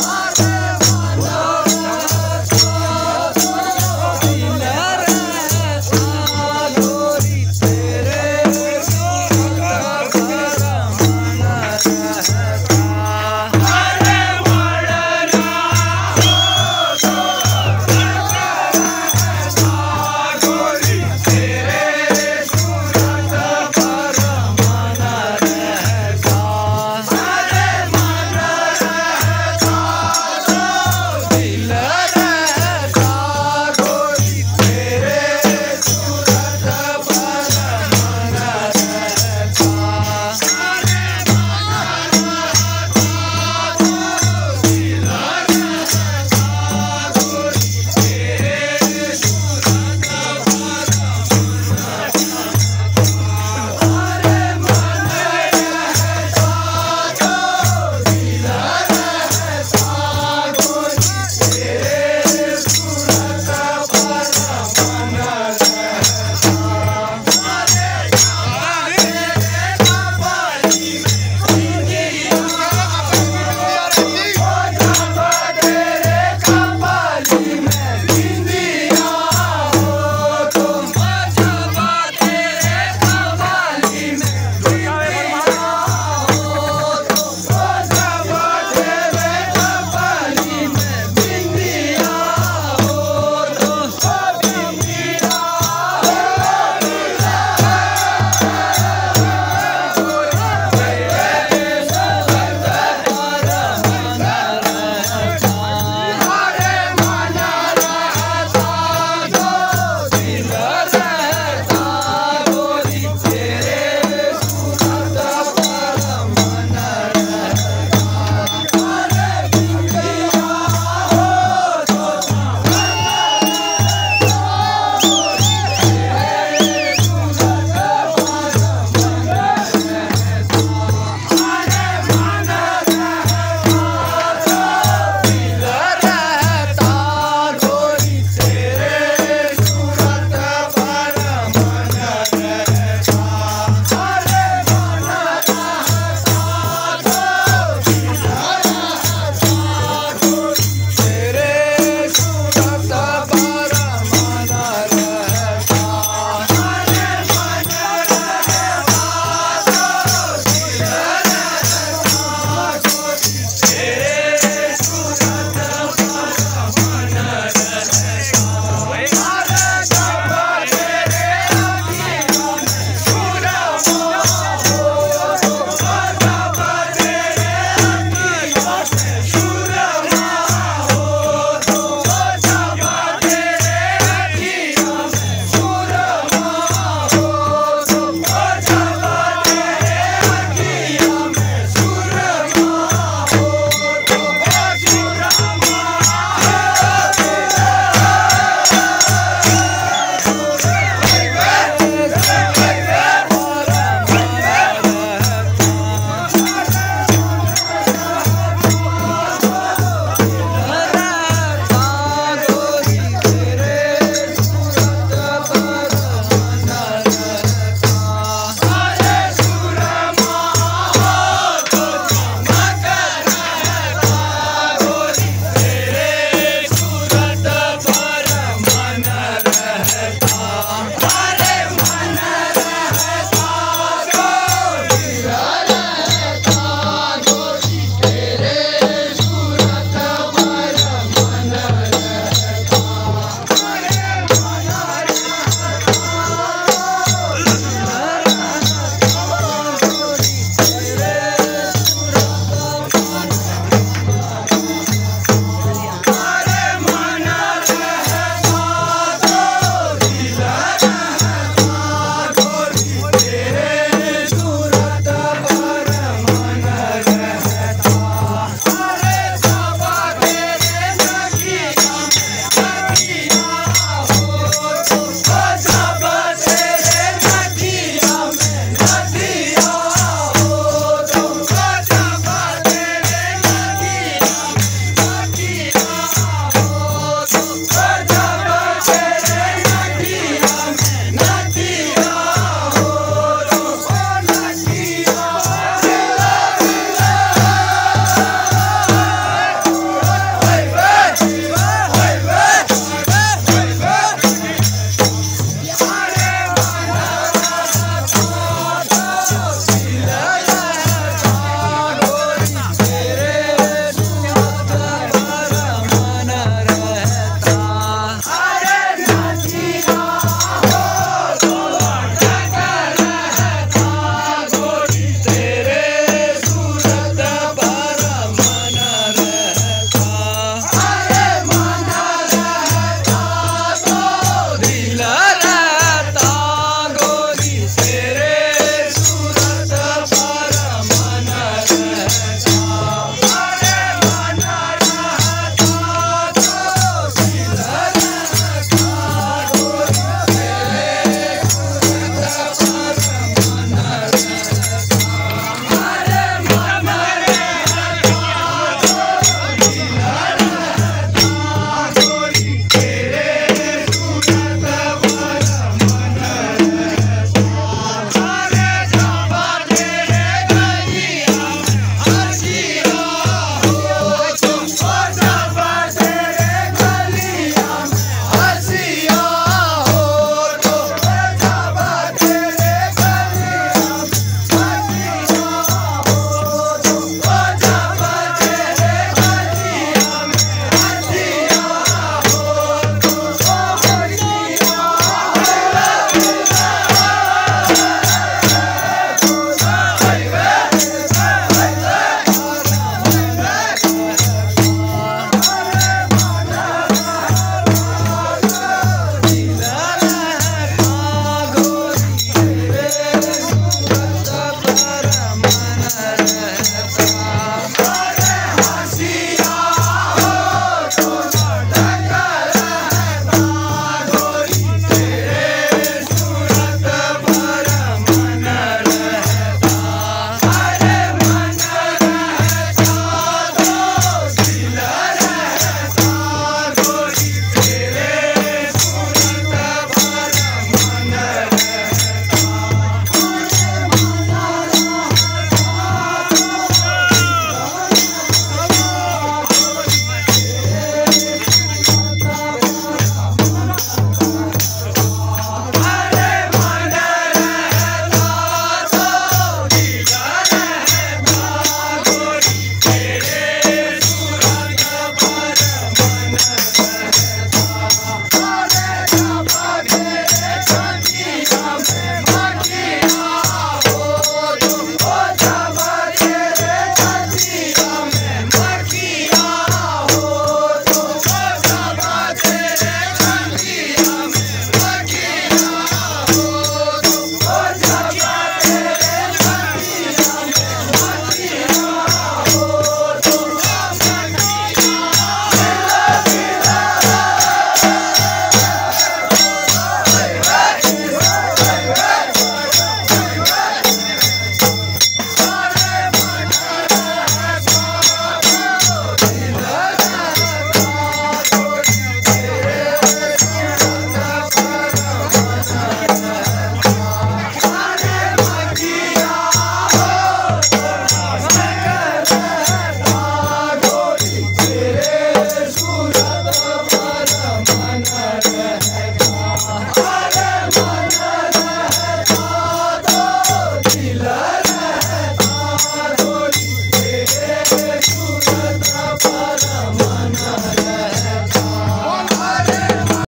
Party.